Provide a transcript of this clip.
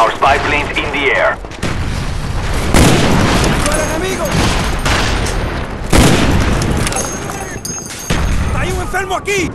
Our spy plane's in the air. ¡Hay un enfermo aquí!